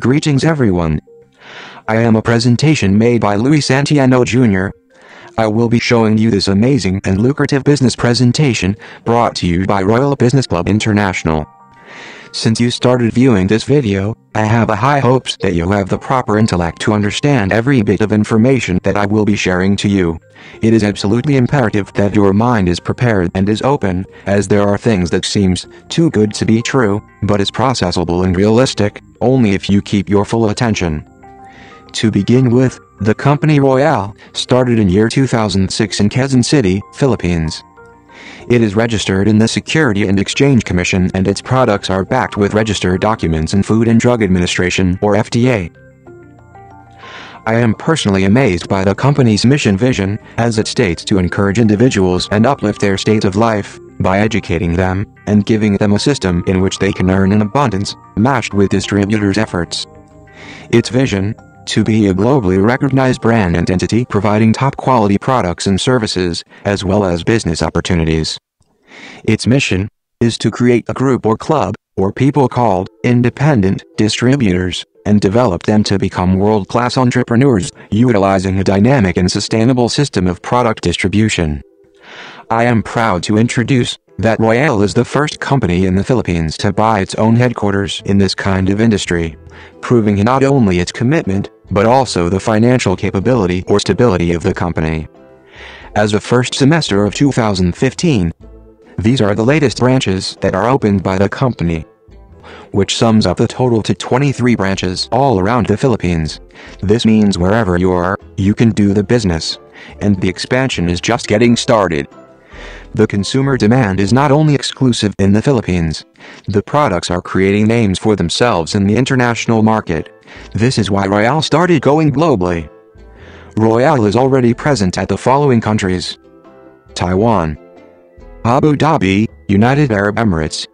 Greetings everyone. I am a presentation made by Luis Santiano Jr. I will be showing you this amazing and lucrative business presentation brought to you by Royale Business Club International. Since you started viewing this video, I have a high hopes that you have the proper intellect to understand every bit of information that I will be sharing to you. It is absolutely imperative that your mind is prepared and is open, as there are things that seems too good to be true, but is processable and realistic, only if you keep your full attention. To begin with, the company Royale started in year 2006 in Quezon City, Philippines. It is registered in the Security and Exchange Commission and its products are backed with registered documents in Food and Drug Administration or FDA. I am personally amazed by the company's mission vision, as it states to encourage individuals and uplift their state of life, by educating them, and giving them a system in which they can earn in abundance, matched with distributors' efforts. Its vision, to be a globally recognized brand and entity providing top quality products and services, as well as business opportunities. Its mission is to create a group or club, or people called independent distributors, and develop them to become world-class entrepreneurs, utilizing a dynamic and sustainable system of product distribution. I am proud to introduce that Royale is the first company in the Philippines to buy its own headquarters in this kind of industry, proving not only its commitment, but also the financial capability or stability of the company. As of first semester of 2015, these are the latest branches that are opened by the company, which sums up the total to 23 branches all around the Philippines. This means wherever you are, you can do the business, and the expansion is just getting started. The consumer demand is not only exclusive in the Philippines. The products are creating names for themselves in the international market. This is why Royale started going globally. Royale is already present at the following countries. Taiwan, Abu Dhabi, United Arab Emirates,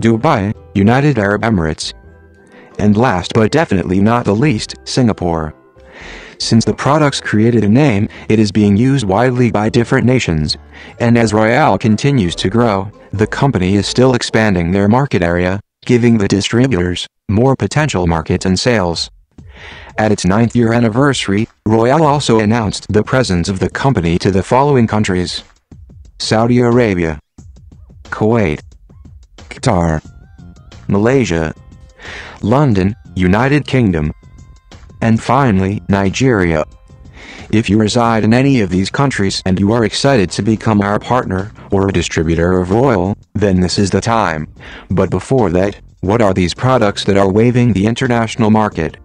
Dubai, United Arab Emirates, and last but definitely not the least, Singapore. Since the products created a name, it is being used widely by different nations. And as Royale continues to grow, the company is still expanding their market area, giving the distributors more potential markets and sales. At its ninth year anniversary, Royale also announced the presence of the company to the following countries. Saudi Arabia, Kuwait, Qatar, Malaysia, London, United Kingdom, and finally, Nigeria. If you reside in any of these countries and you are excited to become our partner or a distributor of Royale, then this is the time. But before that, what are these products that are waving the international market?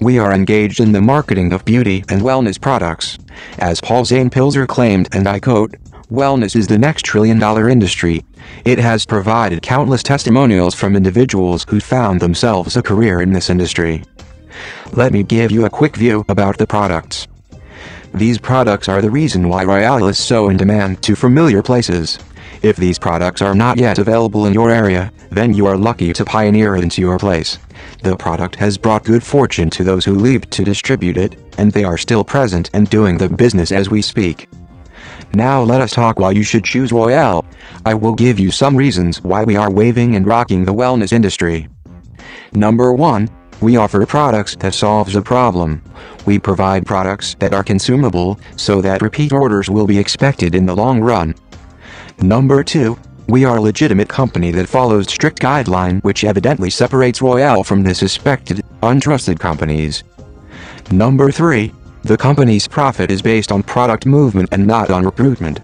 We are engaged in the marketing of beauty and wellness products. As Paul Zane Pilzer claimed, and I quote, Wellness is the next trillion dollar industry. It has provided countless testimonials from individuals who found themselves a career in this industry. Let me give you a quick view about the products. These products are the reason why Royale is so in demand to familiar places. If these products are not yet available in your area, then you are lucky to pioneer into your place. The product has brought good fortune to those who leave to distribute it, and they are still present and doing the business as we speak. Now let us talk why you should choose Royale. I will give you some reasons why we are waving and rocking the wellness industry. Number 1, we offer products that solves a problem. We provide products that are consumable, so that repeat orders will be expected in the long run. Number 2. We are a legitimate company that follows strict guideline which evidently separates Royale from the suspected, untrusted companies. Number 3. The company's profit is based on product movement and not on recruitment.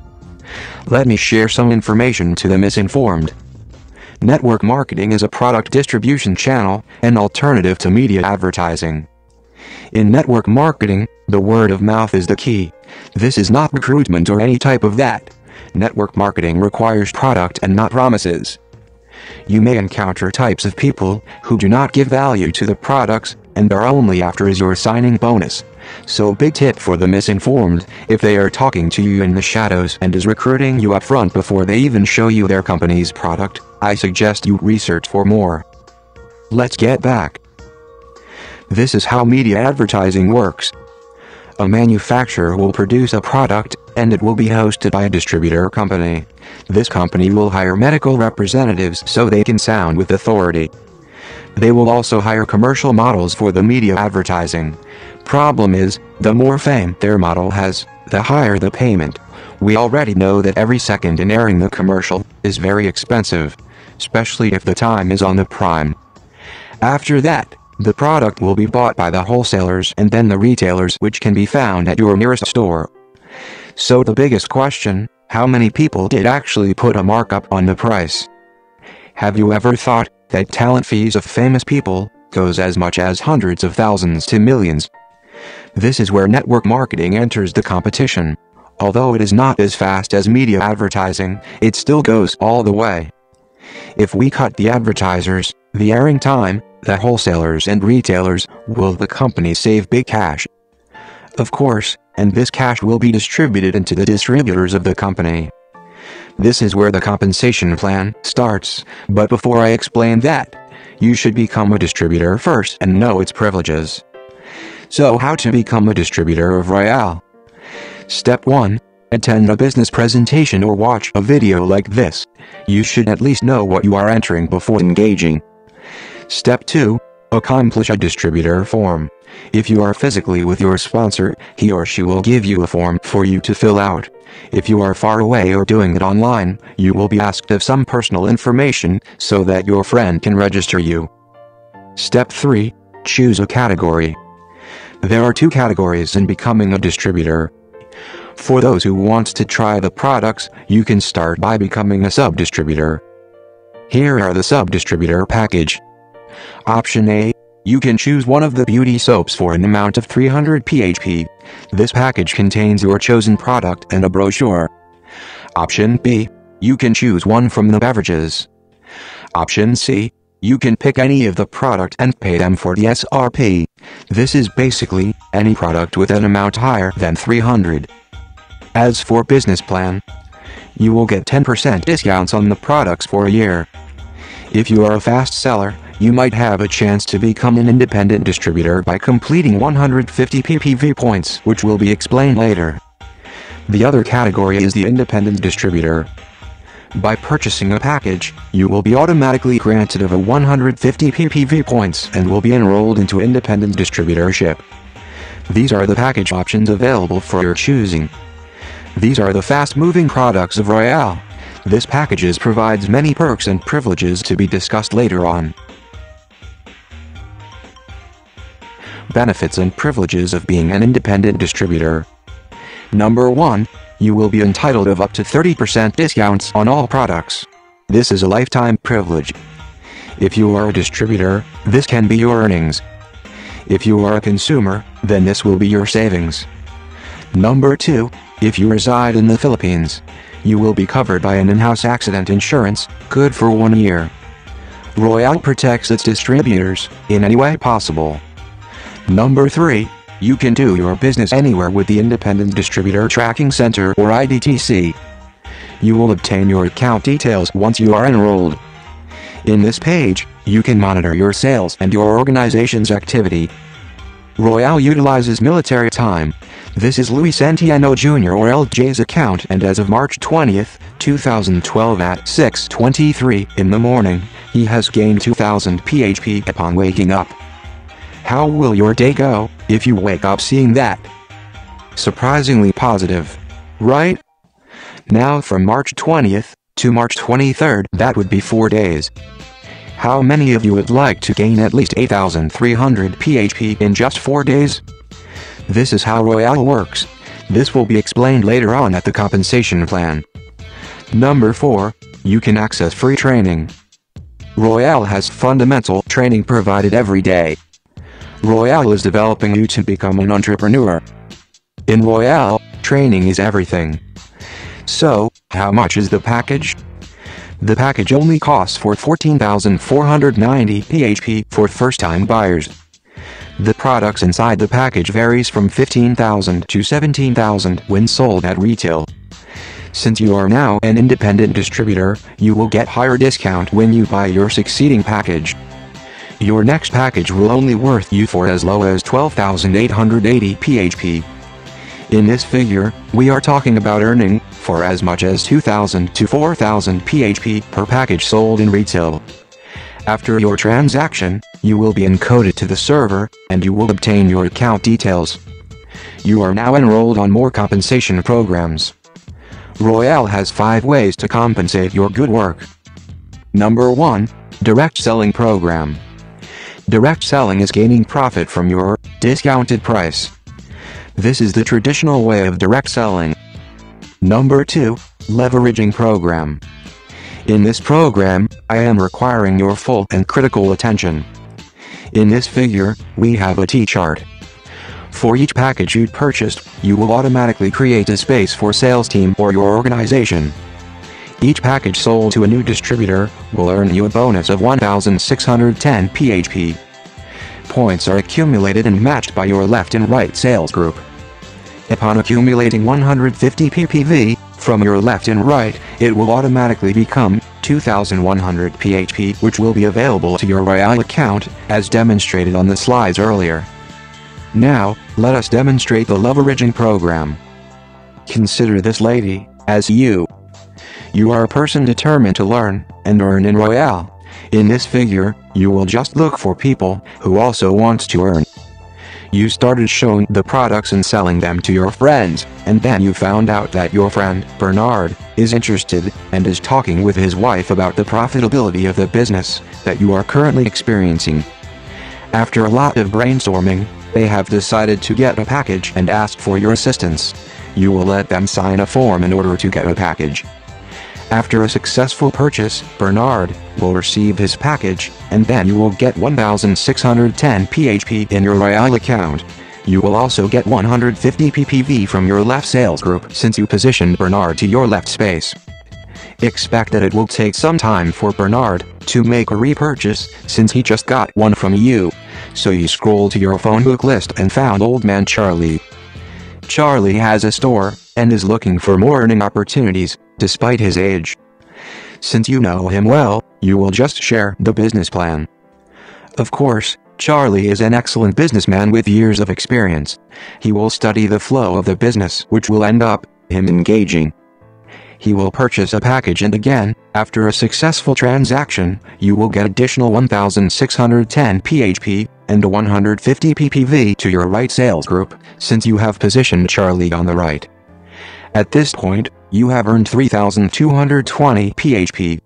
Let me share some information to the misinformed. Network marketing is a product distribution channel, an alternative to media advertising. In network marketing, the word of mouth is the key. This is not recruitment or any type of that. Network marketing requires product and not promises. You may encounter types of people who do not give value to the products and are only after is your signing bonus. So big tip for the misinformed, if they are talking to you in the shadows and is recruiting you up front before they even show you their company's product, I suggest you research for more. Let's get back. This is how media advertising works. A manufacturer will produce a product, and it will be hosted by a distributor company. This company will hire medical representatives so they can sound with authority. They will also hire commercial models for the media advertising. Problem is, the more fame their model has, the higher the payment. We already know that every second in airing the commercial is very expensive, especially if the time is on the prime. After that, the product will be bought by the wholesalers and then the retailers which can be found at your nearest store. So the biggest question, how many people did actually put a markup on the price? Have you ever thought that talent fees of famous people goes as much as hundreds of thousands to millions? This is where network marketing enters the competition. Although it is not as fast as media advertising, it still goes all the way. If we cut the advertisers, the airing time, the wholesalers and retailers, will the company save big cash? Of course, and this cash will be distributed into the distributors of the company. This is where the compensation plan starts, but before I explain that, you should become a distributor first and know its privileges. So how to become a distributor of Royale? Step 1. Attend a business presentation or watch a video like this. You should at least know what you are entering before engaging. Step 2. Accomplish a distributor form. If you are physically with your sponsor, he or she will give you a form for you to fill out. If you are far away or doing it online, you will be asked of some personal information so that your friend can register you. Step 3. Choose a category. There are two categories in becoming a distributor. For those who want to try the products, you can start by becoming a sub-distributor. Here are the sub-distributor package. Option A, you can choose one of the beauty soaps for an amount of 300 php. This package contains your chosen product and a brochure. Option B, you can choose one from the beverages. Option C, you can pick any of the product and pay them for the SRP. This is basically any product with an amount higher than 300. As for business plan, you will get 10% discounts on the products for a year. If you are a fast seller, you might have a chance to become an independent distributor by completing 150 PPV points, which will be explained later. The other category is the independent distributor. By purchasing a package, you will be automatically granted of a 150 PPV points and will be enrolled into independent distributorship. These are the package options available for your choosing. These are the fast-moving products of Royale. This packages provides many perks and privileges to be discussed later on. Benefits and privileges of being an independent distributor. Number 1. You will be entitled of up to 30% discounts on all products. This is a lifetime privilege. If you are a distributor, this can be your earnings. If you are a consumer, then this will be your savings. Number 2. If you reside in the Philippines, you will be covered by an in-house accident insurance, good for one year. Royale protects its distributors, in any way possible. Number 3. You can do your business anywhere with the Independent Distributor Tracking Center or IDTC. You will obtain your account details once you are enrolled. In this page, you can monitor your sales and your organization's activity. Royale utilizes military time. This is Luis Santiano Jr. or LJ's account and as of March 20, 2012 at 6.23 in the morning, he has gained 2000 PHP upon waking up. How will your day go if you wake up seeing that? Surprisingly positive. Right? Now from March 20th to March 23rd, that would be 4 days. How many of you would like to gain at least 8,300 PHP in just 4 days? This is how Royale works. This will be explained later on at the compensation plan. Number 4. You can access free training. Royale has fundamental training provided every day. Royale is developing you to become an entrepreneur. In Royale, training is everything. So, how much is the package? The package only costs for 14,490 PHP for first-time buyers. The products inside the package varies from 15,000 to 17,000 when sold at retail. Since you are now an independent distributor, you will get higher discount when you buy your succeeding package. Your next package will only worth you for as low as 12,880 PHP. In this figure, we are talking about earning for as much as 2,000 to 4,000 PHP per package sold in retail. After your transaction, you will be encoded to the server, and you will obtain your account details. You are now enrolled on more compensation programs. Royale has 5 ways to compensate your good work. Number 1. Direct Selling Program. Direct selling is gaining profit from your discounted price. This is the traditional way of direct selling. Number 2. Leveraging Program. In this program, I am requiring your full and critical attention. In this figure, we have a T-chart. For each package you purchased, you will automatically create a space for sales team or your organization. Each package sold to a new distributor will earn you a bonus of 1,610 PHP. Points are accumulated and matched by your left and right sales group. Upon accumulating 150 PPV, from your left and right, it will automatically become 2100 PHP which will be available to your Royale account, as demonstrated on the slides earlier. Now, let us demonstrate the leveraging program. Consider this lady, as you. You are a person determined to learn, and earn in Royale. In this figure, you will just look for people, who also wants to earn. You started showing the products and selling them to your friends, and then you found out that your friend, Bernard, is interested, and is talking with his wife about the profitability of the business that you are currently experiencing. After a lot of brainstorming, they have decided to get a package and ask for your assistance. You will let them sign a form in order to get a package. After a successful purchase, Bernard will receive his package, and then you will get 1610 PHP in your Royale account. You will also get 150 PPV from your left sales group since you positioned Bernard to your left space. Expect that it will take some time for Bernard to make a repurchase since he just got one from you. So you scroll to your phone book list and found Old Man Charlie. Charlie has a store and is looking for more earning opportunities despite his age. Since you know him well, you will just share the business plan. Of course, Charlie is an excellent businessman with years of experience. He will study the flow of the business which will end up him engaging. He will purchase a package and again, after a successful transaction, you will get additional 1610 PHP and 150 PPV to your right sales group, since you have positioned Charlie on the right. At this point, you have earned 3220 PHP.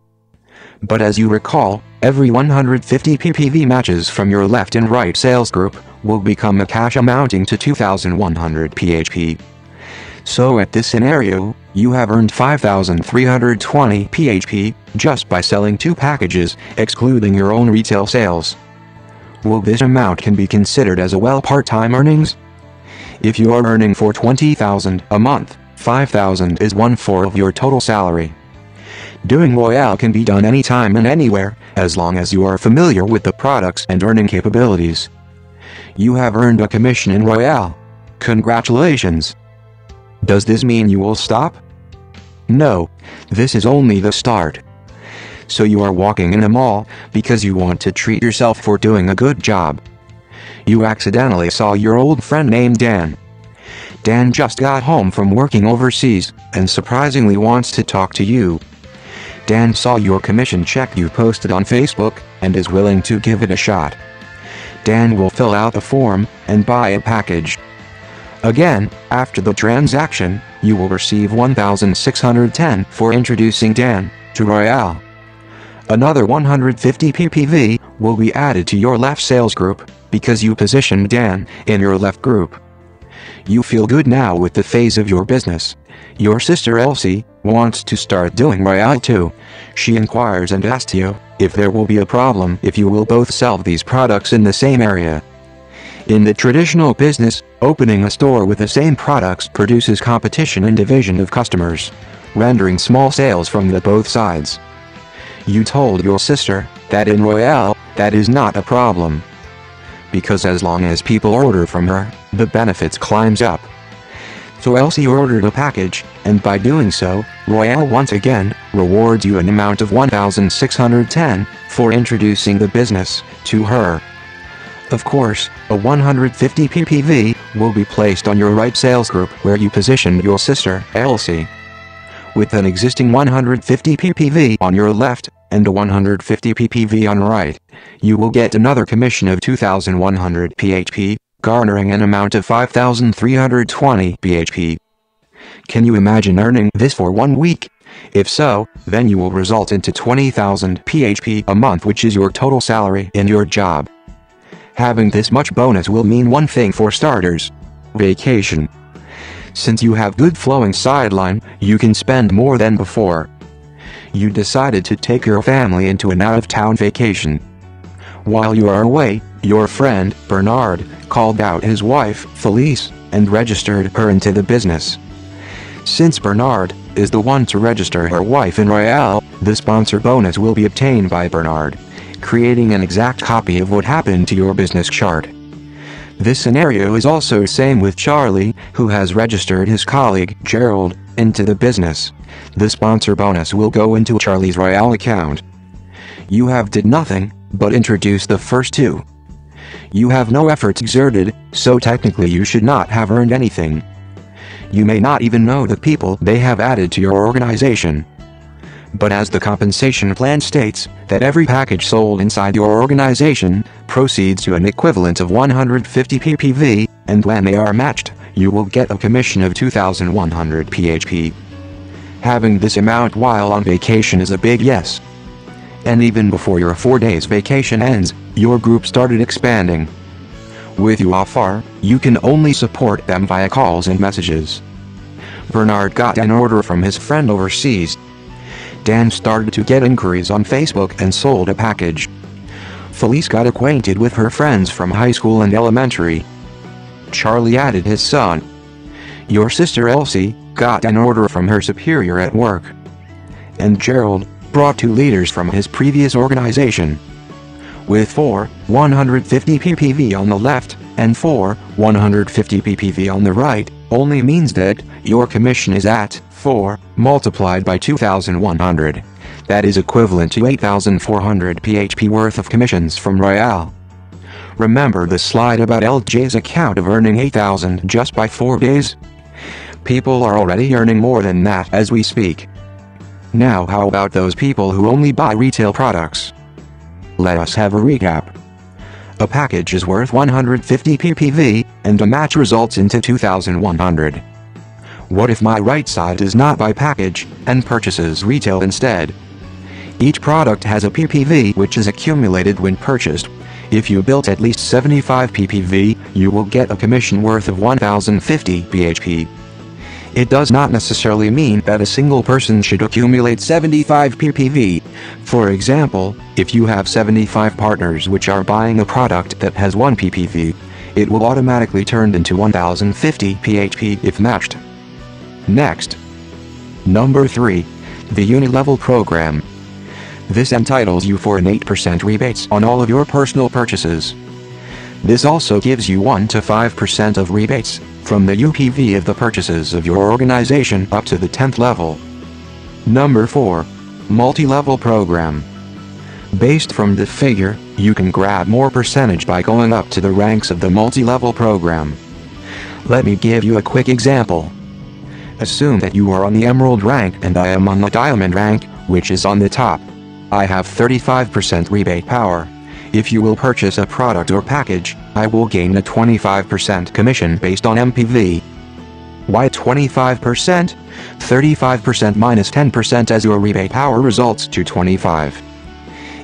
But as you recall, every 150 PPV matches from your left and right sales group will become a cash amounting to 2100 PHP. So at this scenario, you have earned 5320 PHP just by selling two packages, excluding your own retail sales. Will this amount can be considered as a well part-time earnings? If you are earning for 20,000 a month, 5000 is one-fourth of your total salary. Doing Royale can be done anytime and anywhere, as long as you are familiar with the products and earning capabilities. You have earned a commission in Royale. Congratulations! Does this mean you will stop? No, this is only the start. So you are walking in a mall, because you want to treat yourself for doing a good job. You accidentally saw your old friend named Dan. Dan just got home from working overseas, and surprisingly wants to talk to you. Dan saw your commission check you posted on Facebook, and is willing to give it a shot. Dan will fill out a form, and buy a package. Again, after the transaction, you will receive 1610 for introducing Dan to Royale. Another 150 PPV will be added to your left sales group because you positioned Dan in your left group. You feel good now with the phase of your business. Your sister Elsie wants to start doing Royale too. She inquires and asks you if there will be a problem if you will both sell these products in the same area. In the traditional business, opening a store with the same products produces competition and division of customers, rendering small sales from the both sides. You told your sister that in Royale, that is not a problem because as long as people order from her, the benefits climbs up. So Elsie ordered a package, and by doing so, Royale once again, rewards you an amount of 1610, for introducing the business, to her. Of course, a 150 PPV, will be placed on your right sales group where you position your sister, Elsie. With an existing 150 PPV on your left, and a 150 ppv on right, you will get another commission of 2100 php, garnering an amount of 5320 php. Can you imagine earning this for one week? If so, then you will result into 20,000 php a month which is your total salary in your job. Having this much bonus will mean one thing for starters. Vacation. Since you have good flowing sideline, you can spend more than before. You decided to take your family into an out-of-town vacation. While you are away, your friend, Bernard, called out his wife, Felice, and registered her into the business. Since Bernard is the one to register her wife in Royale, the sponsor bonus will be obtained by Bernard, creating an exact copy of what happened to your business chart. This scenario is also same with Charlie, who has registered his colleague, Gerald, into the business. The sponsor bonus will go into Charlie's Royale account. You have did nothing, but introduce the first two. You have no efforts exerted, so technically you should not have earned anything. You may not even know the people they have added to your organization. But as the compensation plan states, that every package sold inside your organization proceeds to an equivalent of 150 ppv, and when they are matched, you will get a commission of 2100 php. Having this amount while on vacation is a big yes. And even before your 4 days vacation ends, your group started expanding. With you UFR, you can only support them via calls and messages. Bernard got an order from his friend overseas. Dan started to get inquiries on Facebook and sold a package. Felice got acquainted with her friends from high school and elementary. Charlie added his son. Your sister Elsie got an order from her superior at work. And Gerald brought two leaders from his previous organization. With 4, 150 ppv on the left, and 4, 150 ppv on the right, only means that your commission is at 4 multiplied by 2100. That is equivalent to 8400 php worth of commissions from Royale. Remember the slide about LJ's account of earning 8000 just by 4 days? People are already earning more than that as we speak. Now how about those people who only buy retail products? Let us have a recap. A package is worth 150 ppv, and a match results into 2100. What if my right side does not buy package, and purchases retail instead? Each product has a ppv which is accumulated when purchased. If you built at least 75 ppv, you will get a commission worth of 1050 php. It does not necessarily mean that a single person should accumulate 75 ppv. For example, if you have 75 partners which are buying a product that has 1 ppv, it will automatically turn into 1050 php if matched. Next. Number 3. The Unilevel Program. This entitles you for an 8% rebates on all of your personal purchases. This also gives you 1 to 5% of rebates from the UPV of the purchases of your organization up to the 10th level. Number 4. Multi-level program. Based from the figure, you can grab more percentage by going up to the ranks of the multi-level program. Let me give you a quick example. Assume that you are on the emerald rank and I am on the diamond rank, which is on the top. I have 35% rebate power. If you will purchase a product or package, I will gain a 25% commission based on MPV. Why 25%? 35% minus 10% as your rebate power results to 25.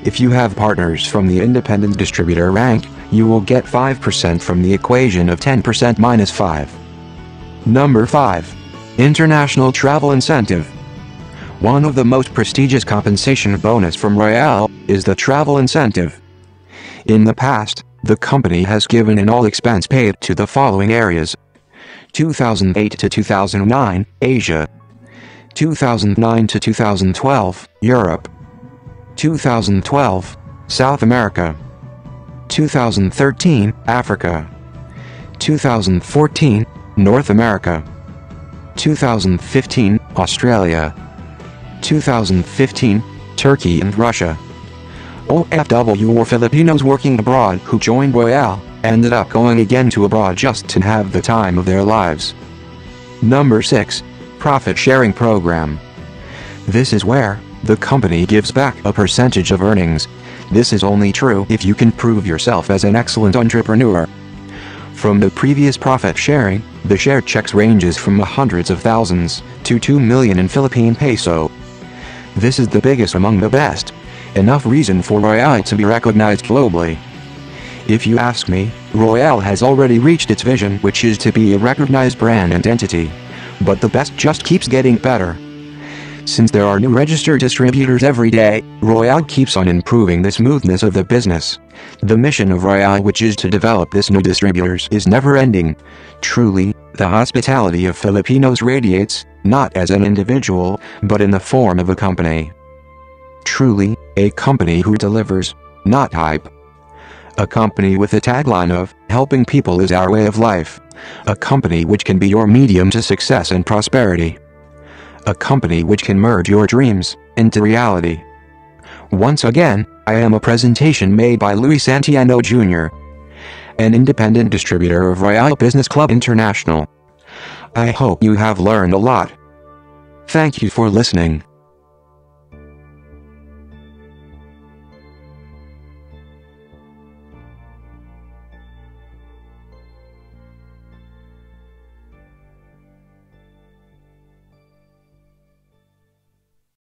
If you have partners from the independent distributor rank, you will get 5% from the equation of 10% minus 5. Number 5. International Travel Incentive. One of the most prestigious compensation bonus from Royale is the travel incentive. In the past, the company has given an all expense paid to the following areas 2008 to 2009, Asia. 2009 to 2012, Europe. 2012, South America. 2013, Africa. 2014, North America. 2015, Australia. 2015, Turkey and Russia. OFW or Filipinos working abroad who joined Royale, ended up going again to abroad just to have the time of their lives. Number 6. Profit Sharing Program. This is where, the company gives back a percentage of earnings. This is only true if you can prove yourself as an excellent entrepreneur. From the previous profit sharing, the share checks ranges from hundreds of thousands to 2 million in Philippine peso. This is the biggest among the best. Enough reason for Royale to be recognized globally. If you ask me, Royale has already reached its vision which is to be a recognized brand and entity. But the best just keeps getting better. Since there are new registered distributors every day, Royale keeps on improving the smoothness of the business. The mission of Royale which is to develop this new distributors is never ending. Truly, the hospitality of Filipinos radiates, not as an individual, but in the form of a company. Truly, a company who delivers, not hype. A company with a tagline of, helping people is our way of life. A company which can be your medium to success and prosperity. A company which can merge your dreams into reality. Once again, I am a presentation made by Luis Santiano Jr., an independent distributor of Royale Business Club International. I hope you have learned a lot. Thank you for listening.